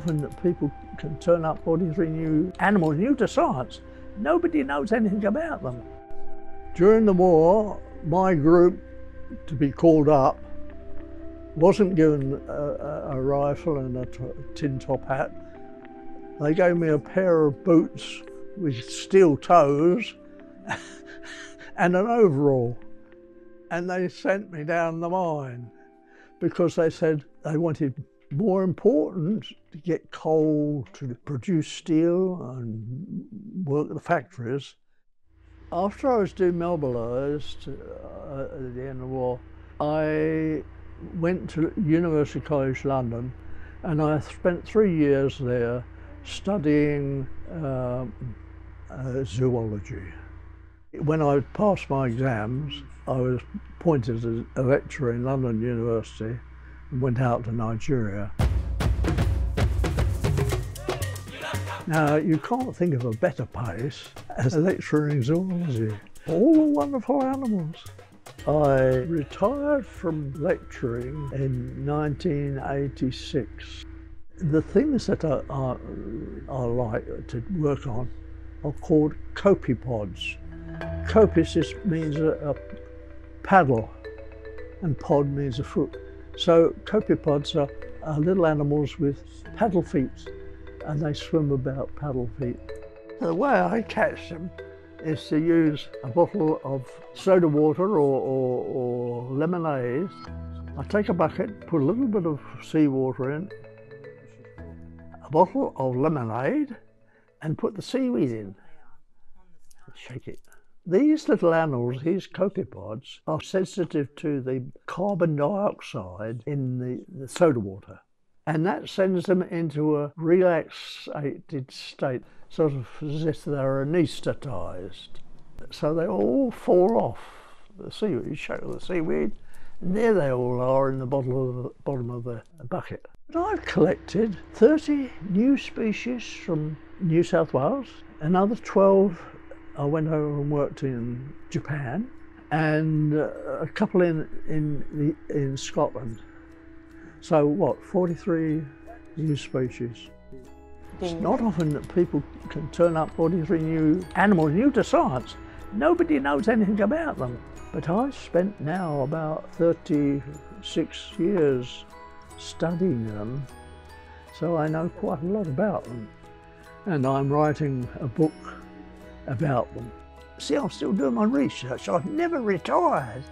often that people can turn up 43 new animals new to science. Nobody knows anything about them. During the war, my group to be called up wasn't given a, a, a rifle and a tin top hat. They gave me a pair of boots with steel toes and an overall. And they sent me down the mine because they said they wanted more important to get coal to produce steel and work at the factories. After I was demobilised uh, at the end of the war, I went to University College London and I spent three years there studying uh, uh, zoology. When I passed my exams, I was appointed as a lecturer in London University went out to Nigeria. Now, you can't think of a better place as a lecturer in zoology. All the wonderful animals. I retired from lecturing in 1986. The things that I, I, I like to work on are called copepods. Copis means a, a paddle and pod means a foot. So copepods are, are little animals with paddle feet and they swim about paddle feet. The way I catch them is to use a bottle of soda water or, or, or lemonade. I take a bucket, put a little bit of seawater in, a bottle of lemonade, and put the seaweed in. Shake it. These little animals, these copepods, are sensitive to the carbon dioxide in the, the soda water. And that sends them into a relaxated state sort of as if they're anaesthetized. So they all fall off the seaweed, shake the seaweed, and there they all are in the bottom of the, bottom of the bucket. I've collected 30 new species from New South Wales, another 12 I went over and worked in Japan, and uh, a couple in, in, the, in Scotland. So what, 43 new species. It's not often that people can turn up 43 new animals new to science. Nobody knows anything about them. But I've spent now about 36 years studying them, so I know quite a lot about them. And I'm writing a book about them. See, I'm still doing my research. I've never retired.